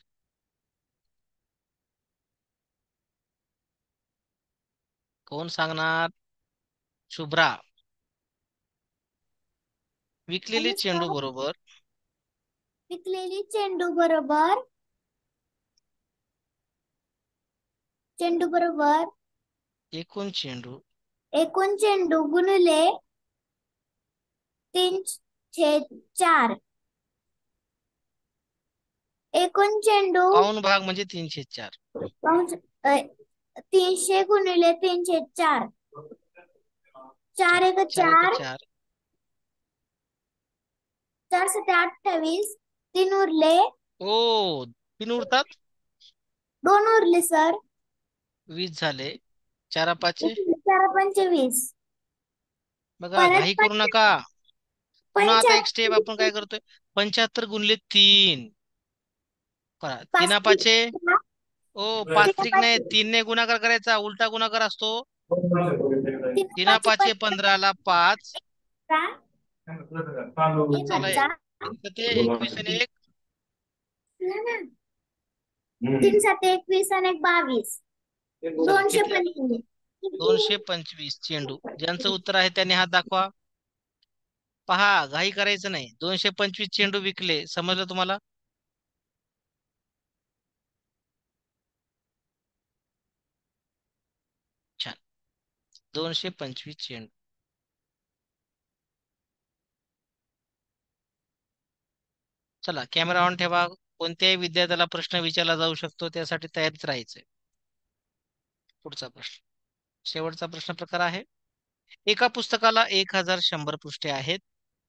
कोण सांगणार? शुभ्रा. विकलेले चेंडू बरोबर. विकलेली चेंडू बरोबर. चेंडू बरोबर. एकूण चेंडू. एकूण चेंडू गुणिले तीनशे चार. एकूण चेंडू पाऊन भाग म्हणजे तीनशे चार. तीनशे गुणिले तीनशे चार. चार एक चार चार. सते अठ्ठावीस. तीन उरले. ओ तीन उरतात? दोन उरले सर. वीस झाले. चार पाचशे चार पंचवीस. बघा घाई करू नका. पुन्हा आता एक स्टेप आपण काय करतोय? पंच्याहत्तर गुणले तीन. तीना पाचे ओ पाच त्रिक नाही तीन ने गुणाकार करायचा उलटा गुणाकार असतो. तीना पाचे पंधराला पाच. ते एकवीस आणि एक. तीन सात एकवीस आणि एक बावीस. दोनशे पंचवीस. दोनशे पंचवीस चेंडू. ज्यांचं उत्तर आहे त्यांनी हात दाखवा. पहा घाई करायचं नाही. दोनशे पंचवीस चेंडू विकले. समजलं तुम्हाला छान दोनशे पंचवीस चेंडू. चला कॅमेरा ऑन ठेवा. कोणत्याही विद्यार्थ्याला प्रश्न विचारला जाऊ शकतो त्यासाठी तयारीच राहायचंय. पुढचा प्रश्न. शेवटचा प्रश्न प्रकार आहे. एका पुस्तकाला एक हजार शंभर पृष्ठे आहेत.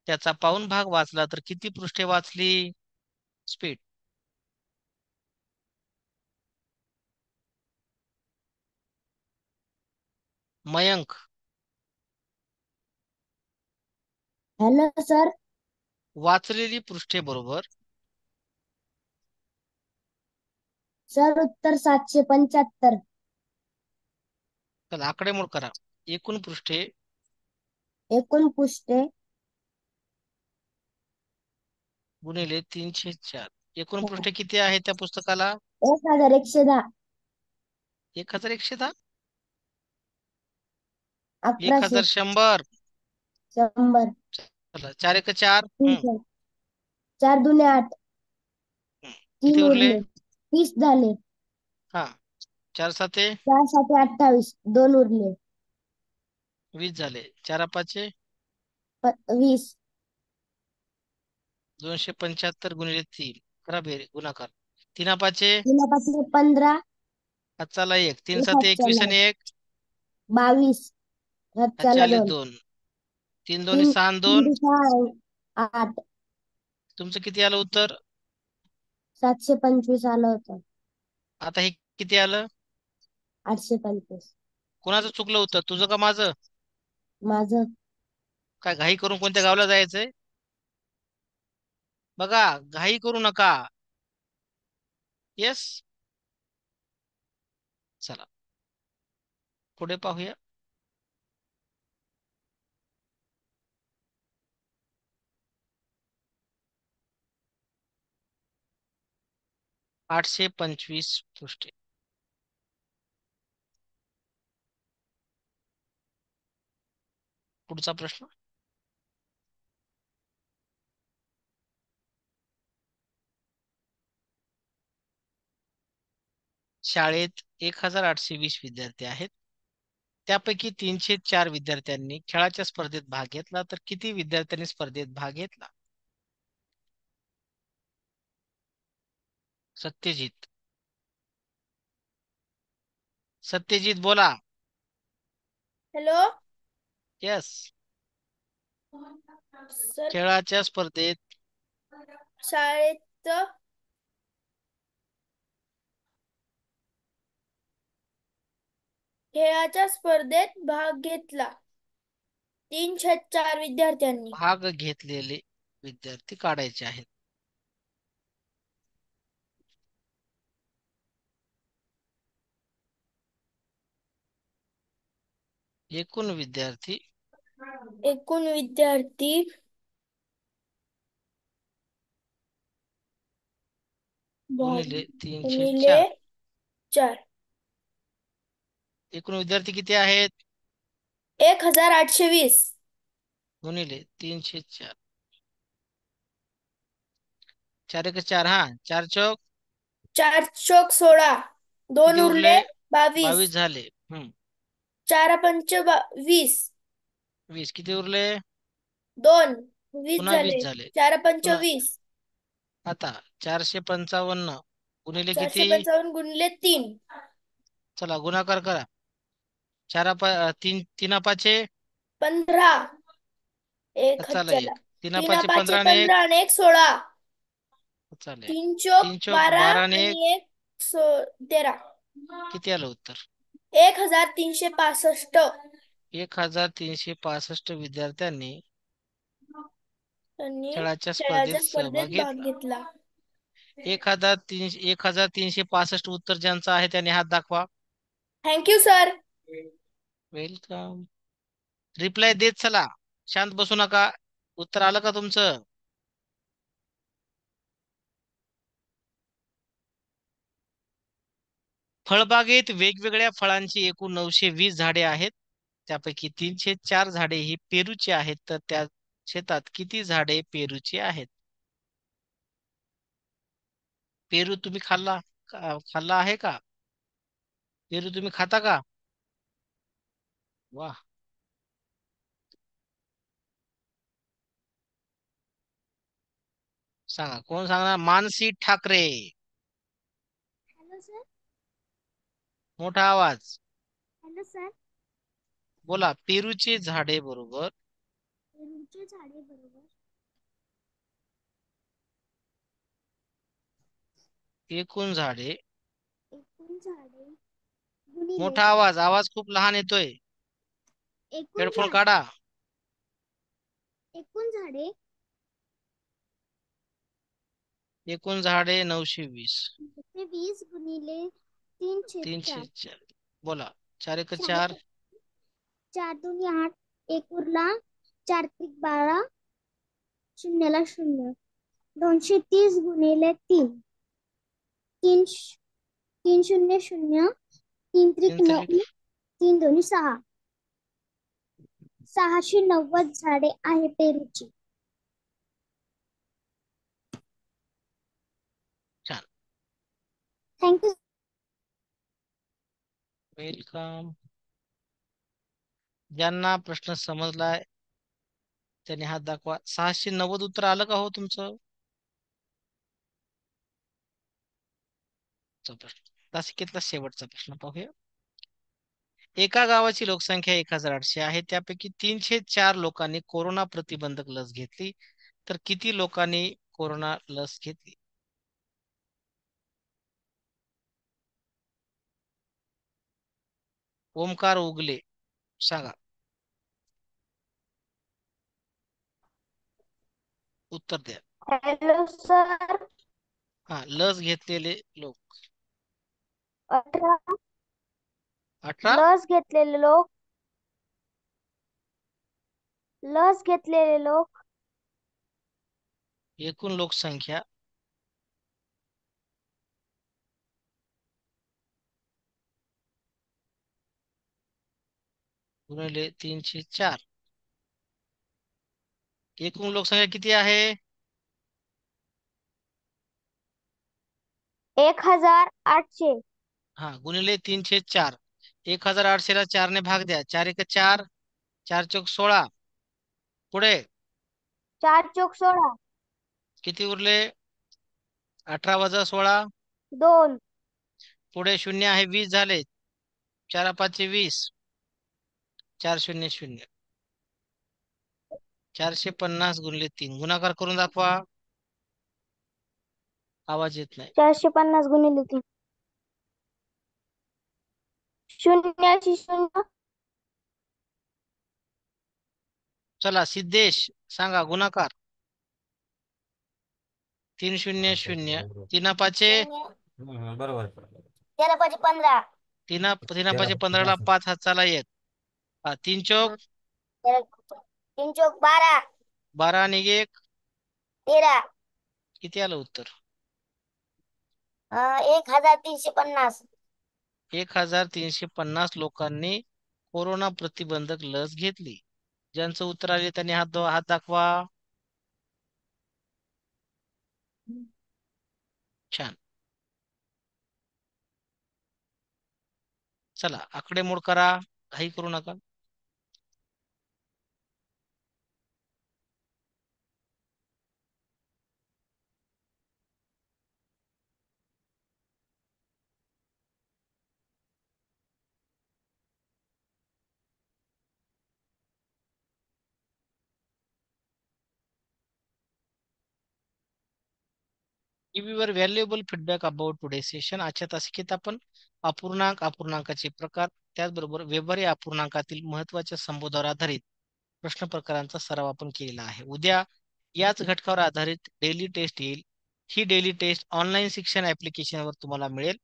त्याचा पाऊन भाग वाचला तर किती पृष्ठे वाचली? स्पीड. मयंक. Hello sir. वाचलेली पृष्ठे बरोबर. सर उत्तर सातशे पंच्याहत्तर. चला आकडेमोड करा. एकूण पृष्ठे. एकूण पुष्टे गुणिले तीनशे चार. एकूण पृष्ठे किती आहे त्या पुस्तकाला? एक हजार एकशे दहा. एक हजार एकशे दहा? एक अकराशे हजार शंभर. शंभर. चला चार एक चार. हम्म, चार. दुने आठ. हम्म. तीन किती उरले? उरले. तीस झाले. हा. चार साते? चार साते अठ्ठावीस. दोन उरले. वीस झाले. चार पाचे प- वीस. दोनशे पंच्याहत्तर गुणिले तीन. करा बेरीज गुणाकार. तीन पाचे तीन पाचशे पंधरा. हातचाला एक. तीन एक सात एकवीस आणि एक. बावीस. हातच्याला हातचाले दोन दोन. तीन दोन्ही तीन सहा आणि दोन? आठ. तुमचं किती आलं उत्तर? सातशे पंचवीस आलं होतं. आता हे किती आलं? आठशे पंचवीस. कोणाचं चुकलं उत्तर? तुझं का माझं? माझं. काय घाई करून कोणत्या गावाला जायचंय? बघा घाई करू नका. येस चला. पुढे पाहूया. आठशे पंचवीस पृष्ठे. पुढचा प्रश्न? शाळेत एक हजार आठशे वीस विद्यार्थी आहेत. त्यापैकी तीनशे चार विद्यार्थ्यांनी खेळाच्या स्पर्धेत भाग घेतला. तर किती विद्यार्थ्यांनी स्पर्धेत भाग घेतला? सत्यजित. सत्यजित बोला. हॅलो? यस. सर खेळाच्या स्पर्धेत. शाळेत. खेळाच्या स्पर्धेत भाग घेतला. तीनशे चार विद्यार्थ्यांनी. भाग घेतलेले विद्यार्थी काढायचे आहेत. एकूण विद्यार्थी? एकूण विद्यार्थी. चार. चार. एकूण विद्यार्थी किती आहेत? एक हज़ार आठशे वीस. गुणिले तीनशे चार. चार एक चार हा? चार चौक? चार चौक सोळा. दोन उरले? बावीस. बावीस झाले. हम्म. चार पंच वीस. वीस किती उरले? दोन. वीस पुन्हा वीस झाले. झाले. चार पंच पुन्हा वीस. आता चारशे पंचावन्न गुणिले चारशे किती पंचावन्न गुणिले तीन. चला गुणाकार करा. चार पा तीन तीन पाचे पंधरा. एक चला एक. तीन तीन पाचे पाचे पंधरा आणि एक? पंधरा आणि एक सोळा. चालेल. तीन चौक तीन चौक बारा बारा आणि एक? आणि एक सो- तेरा. किती आलं उत्तर? एक हजार तीनशे पासष्ट. एक हजार तीनशे पासष्ट विद्यार्थ्यांनी त्यांनी खेळाच्या खेळाच्या स्पर्धेत सहभाग स्पर्धेत भाग घेतला. घेतला. एक हजार तीनशे एक हजार तीनशे पासष्ट उत्तर ज्यांचं आहे त्यांनी हात दाखवा. थँक्यू सर वेलकम रिप्लाय देत चला. शांत बसू नका. उत्तर आलं का तुमचं? फळबागेत वेगवेगळ्या फळांची एकूण नऊशे वीस झाडे आहेत. त्यापैकी तीनशे चार झाडे ही पेरूची आहेत. तर त्या शेतात किती झाडे पेरूची आहेत? पेरू तुम्ही खाल्ला खाल्ला आहे का? पेरू तुम्ही खाता का? वा सांगा कोण सांगणार? मानसी ठाकरे हॅलो सर मोठा आवाज. Hello sir. बोला पेरूची झाडे बरोबर. पेरूचे झाडे बरोबर. एकूण झाडे. एकूण झाडे. गुणिले मोठा आवाज आवाज खूप लहान येतोय. एकूण हेडफोन झाड- काढा. एकूण झाडे. एकूण झाडे नऊशे वीस. वीस गुणिले तीनशे चार. चार. बोला. चार एक चार चार. दोन्ही आठ. एक उरला. चार त्रिक बारा. शून्याला शून्य. दोनशे तीस गुणिले तीन. तीन तीन शून्य शून्य. तीन त्रिक तीन नऊ तीन दोन्ही सहा. सहाशे नव्वद झाडे आहे पेरूची. छान. थँक्यू वेलकम ज्यांना प्रश्न समजलाय त्यांनी हात दाखवा. सहाशे नव्वद उत्तर आलं का हो तुमचं? प्रश्न. तासिकेतला शेवटचा प्रश्न पाहूया. एका गावाची लोकसंख्या एक हजार आठशे आहे. त्यापैकी तीनशे चार लोकांनी कोरोना प्रतिबंधक लस घेतली. तर किती लोकांनी कोरोना लस घेतली? ओमकार उगले सांगा. उत्तर द्या. Hello sir. हा लस घेतलेले लोक. अठरा. अठरा? लस घेतलेले लोक. लस घेतलेले लोक. एकूण लोकसंख्या गुणिले तीनशे चार. एकूण लोकसंख्या किती आहे? एक हजार आठशे. हा गुणिले तीनशे चार. एक हजार आठशे ला चारने भाग द्या. चार एक चार चार चौक सोळा. पुढे. चार चौक सोळा. किती उरले? अठरा वजा सोळा. दोन. पुढे शून्य आहे वीस झाले. चार पाचशे वीस. चार शून्य शून्य. चारशे पन्नास गुणिले तीन. गुणाकार करून दाखवा. आवाज येत नाही. चारशे पन्नास गुणिले तीन. शून्याशी शून्य. चला सिद्धेश सांगा गुणाकार. तीन शून्य शून्य. तीन पाचे? बरोबर. तेरा पाच पंधरा. तीन तीन पाचे तेरा, पंधराला पाच. पाच हात चाला एक हा, तीन चौक? तीन चौक बारा. बारा आणि एक? तेरा. किती आलं उत्तर? एक हजार तीनशे पन्नास. एक हजार तीनशे पन्नास लोकांनी कोरोना प्रतिबंधक लस घेतली. ज्यांचं उत्तर आले त्यांनी हात हात दाखवा. छान. चला आकडेमोड करा. काही करू नका. Give your valuable feedback about today session आजच्या तासिकेत आपण अपूर्णांक अपूर्णांकाचे प्रकार त्याचबरोबर व्यवहारी अपूर्णांकातील महत्त्वाच्या संबोधावर आधारित प्रश्न प्रकारांचा सराव आपण केलेला आहे. उद्या याच घटकावर आधारित डेली टेस्ट येईल. ही डेली टेस्ट ऑनलाईन शिक्षण ऍप्लिकेशनवर तुम्हाला मिळेल.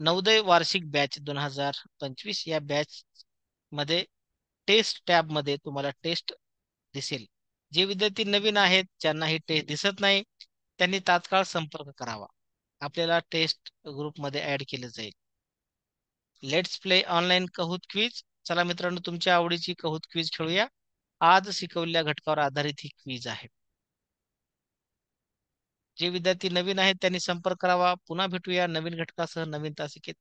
नवोदय वार्षिक बॅच दोन हजार पंचवीस या बॅच मध्ये टेस्ट टॅबमध्ये तुम्हाला टेस्ट दिसेल. जे विद्यार्थी नवीन आहेत ज्यांना ही टेस्ट दिसत नाही त्यांनी तात्काळ संपर्क करावा. आपल्याला टेस्ट ग्रुपमध्ये ऍड केलं जाईल. Let's play online Kahoot quiz चला मित्रांनो तुमच्या आवडीची कहूत क्विज खेळूया. आज शिकवलेल्या घटकावर आधारित ही क्विज आहे. जे विद्यार्थी नवीन आहेत त्यांनी संपर्क करावा. पुन्हा भेटूया नवीन घटकासह नवीन तासिकेत.